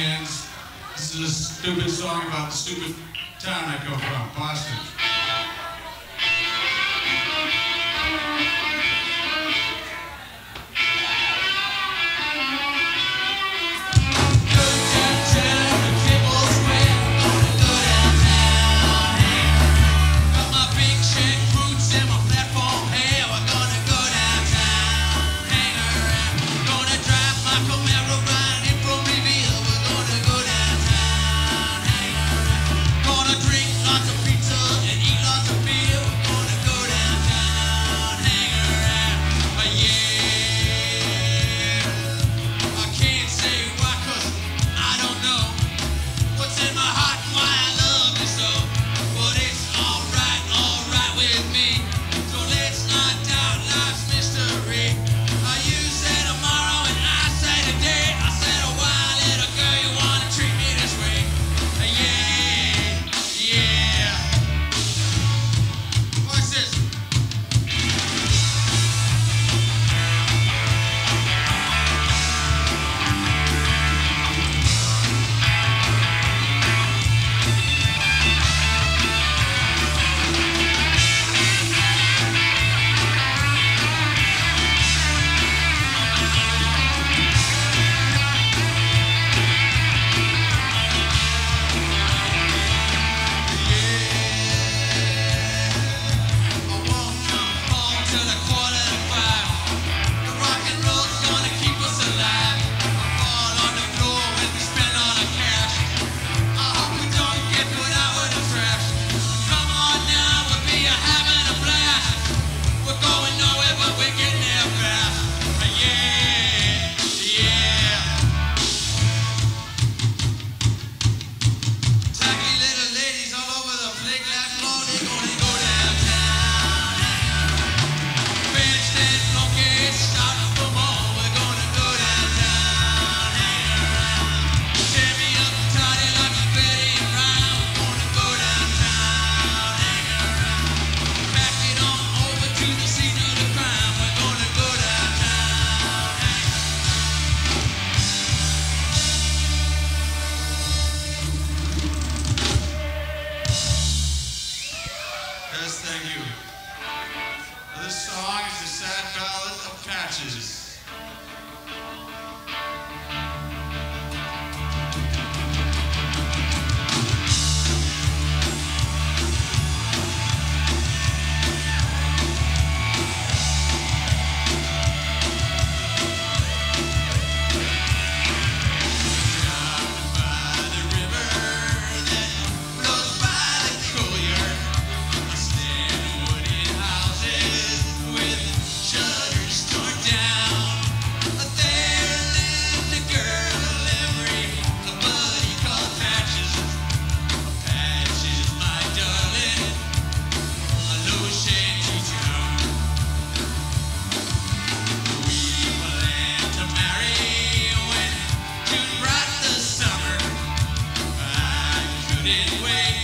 hands. This is a stupid song about the stupid town I come from, Boston. Midway.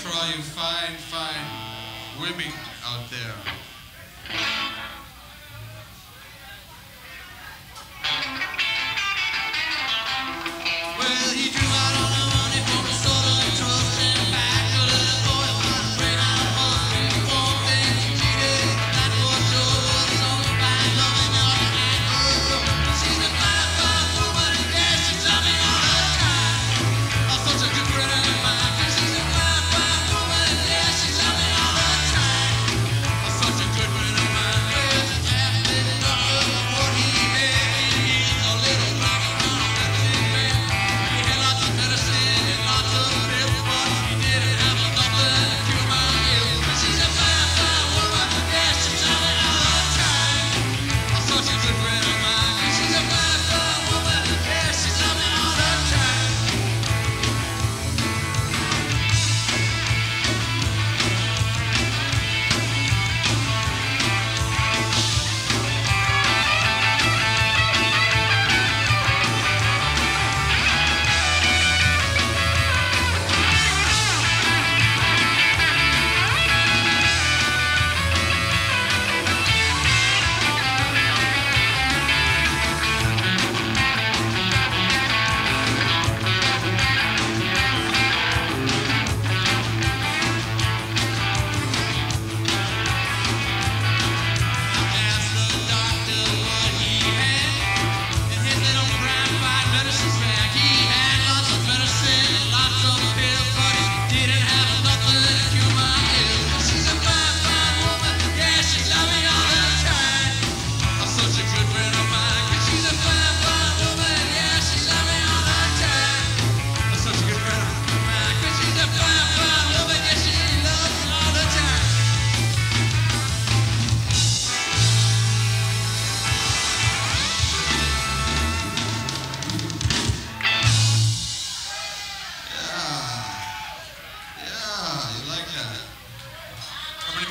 For all you fine, fine women out there.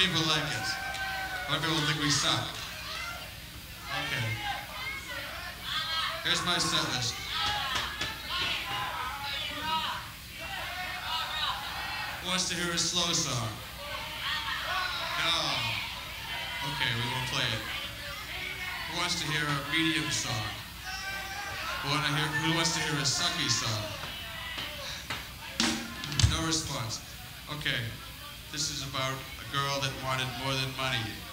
people like us. A lot of people think we suck. Okay. Here's my set list. Wants to hear a slow song? No. Okay, we won't play it. Who wants to hear a medium song? Who, hear, who wants to hear a sucky song? No response. Okay, this is about girl that wanted more than money.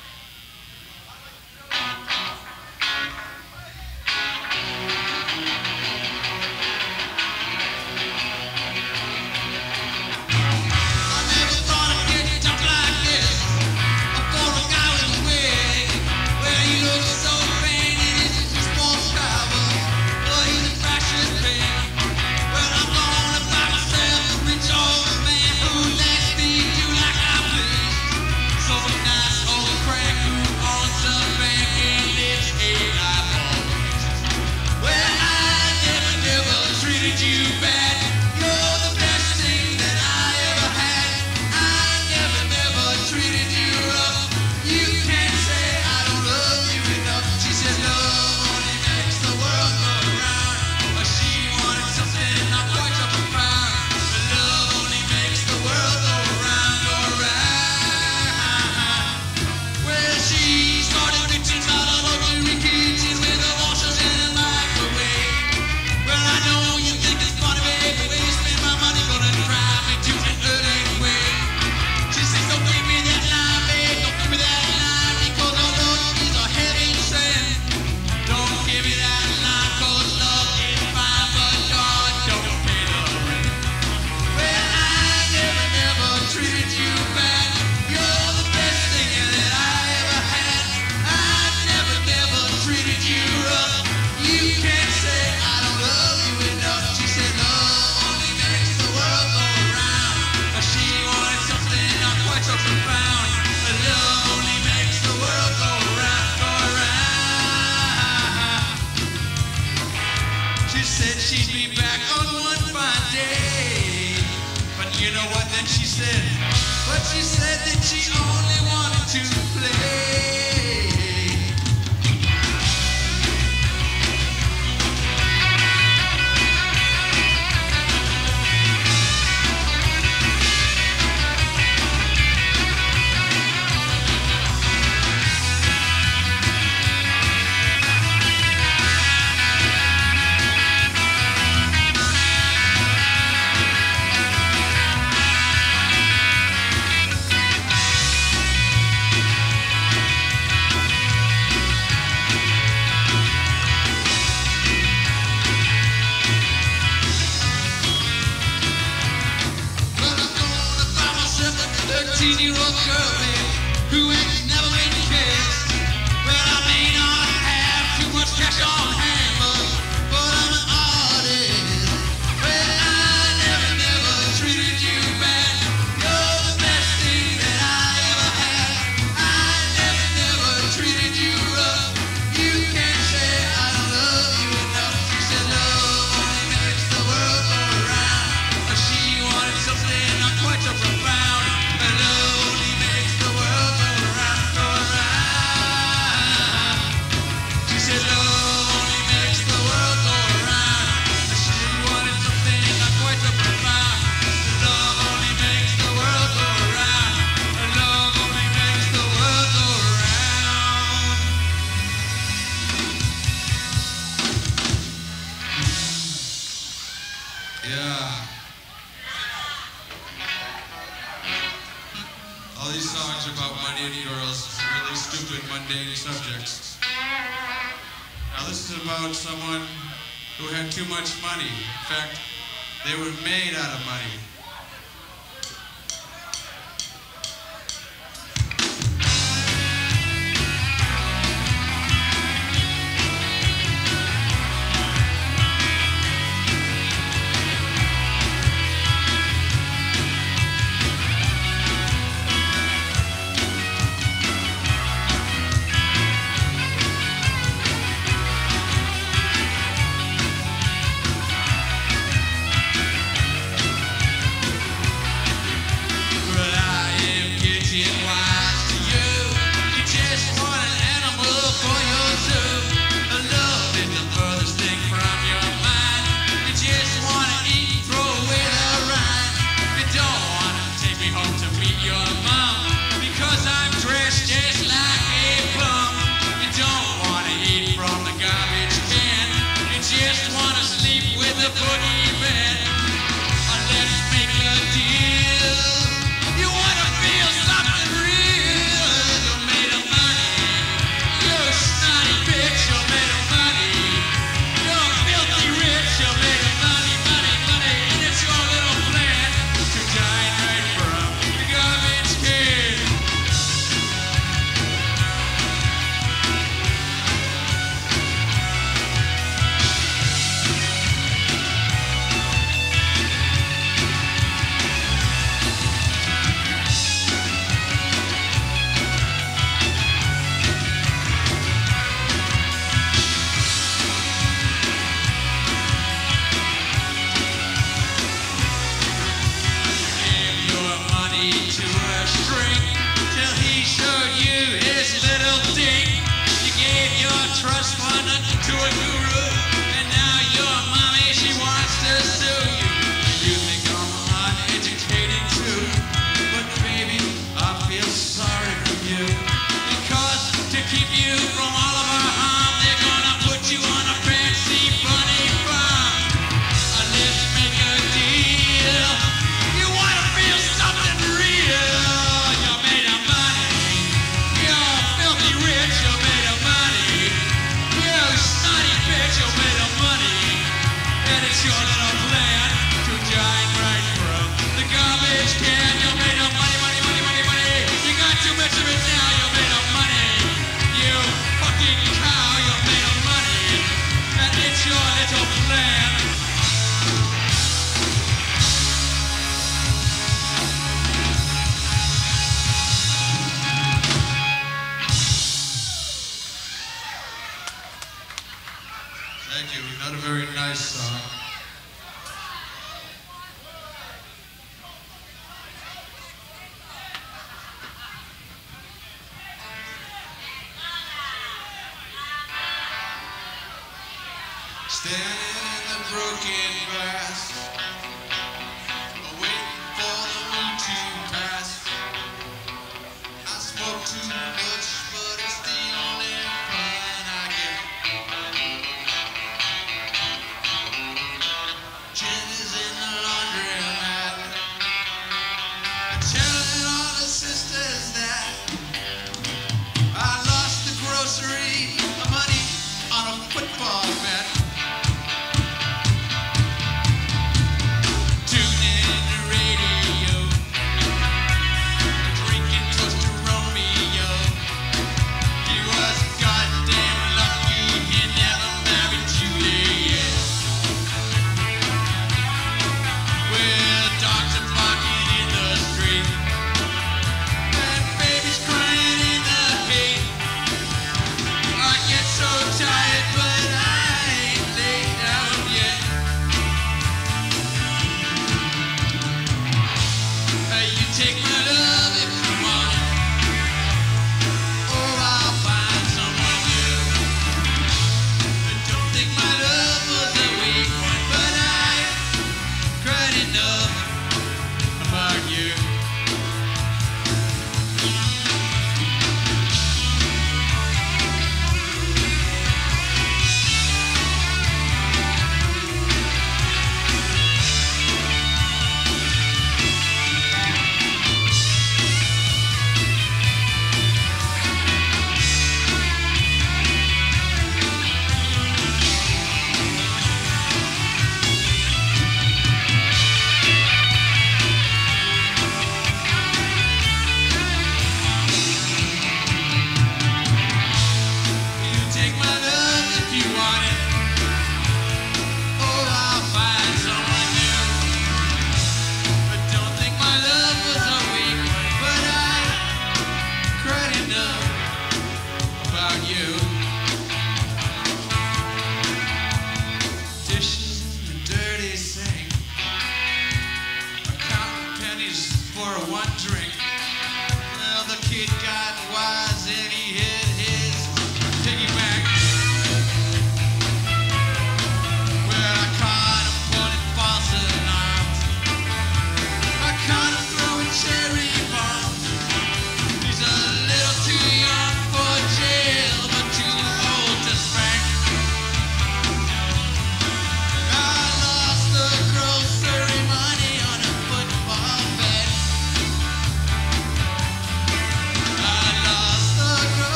you know what then she said? But she said that she only wanted to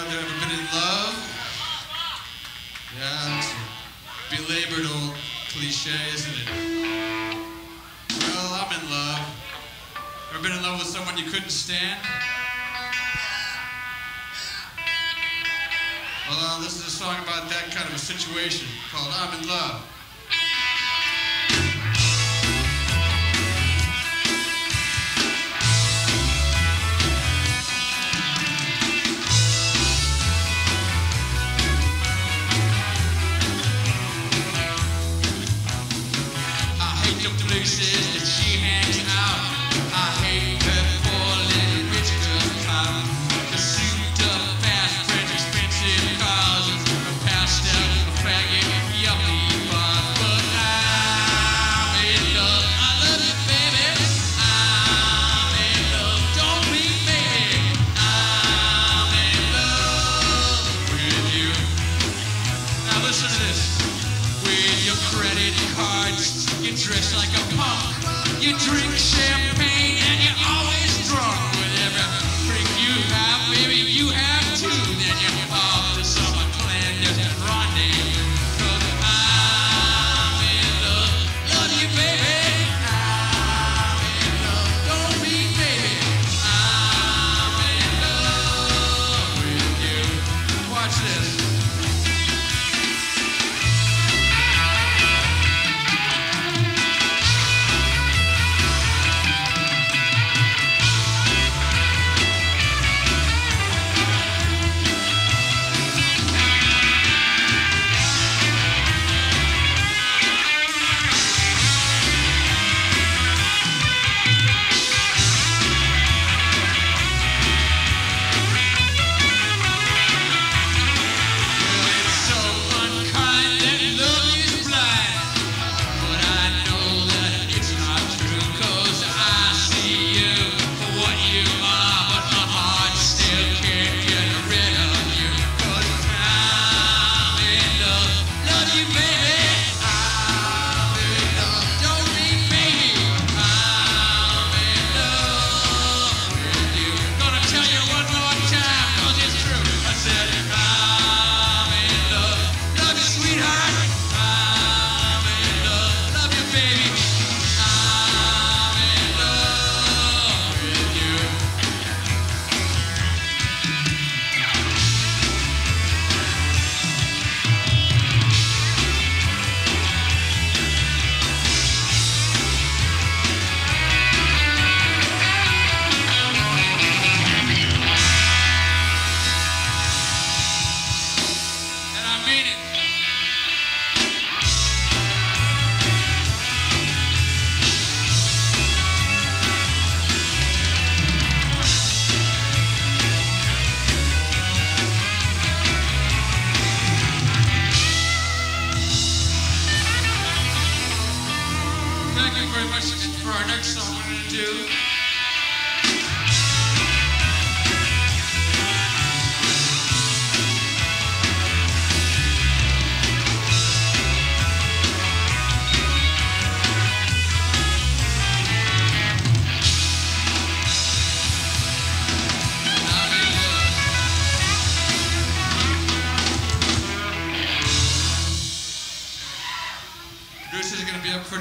out there ever been in love? Yeah, belabored old cliche, isn't it? Well, I'm in love. Ever been in love with someone you couldn't stand? Well, uh, this is a song about that kind of a situation called I'm in Love.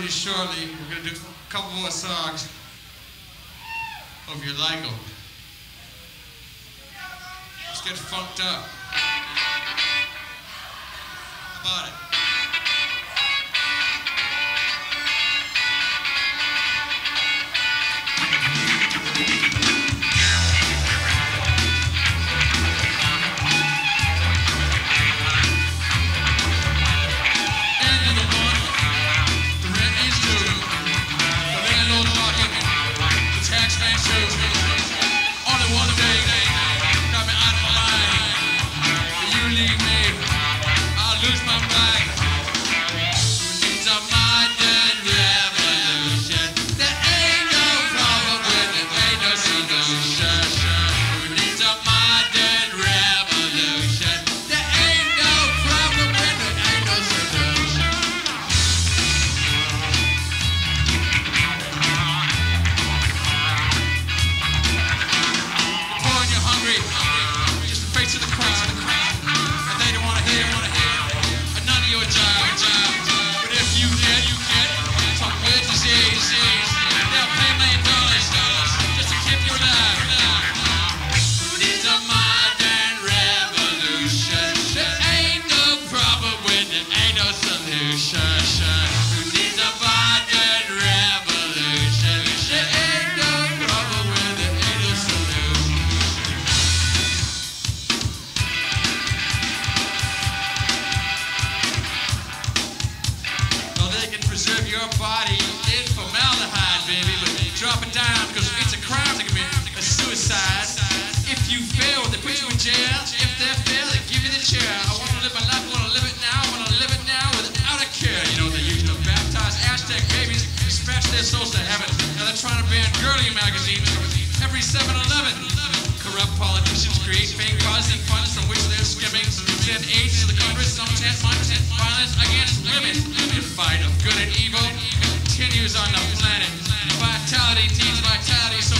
pretty shortly, we're going to do a couple more songs. of your like. Let's get funked up. How about it? violence against women. The fight of good and evil continues on the planet. Vitality teams vitality. So